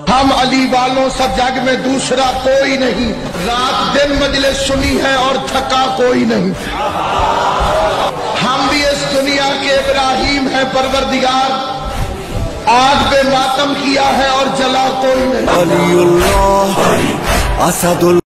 हम अली वालों सब जग में दूसरा कोई नहीं। रात दिन मजले सुनी है और थका कोई नहीं। हम भी इस दुनिया के इब्राहिम है, परवरदिगार। आग पे मातम किया है और जला कोई नहीं। असदुल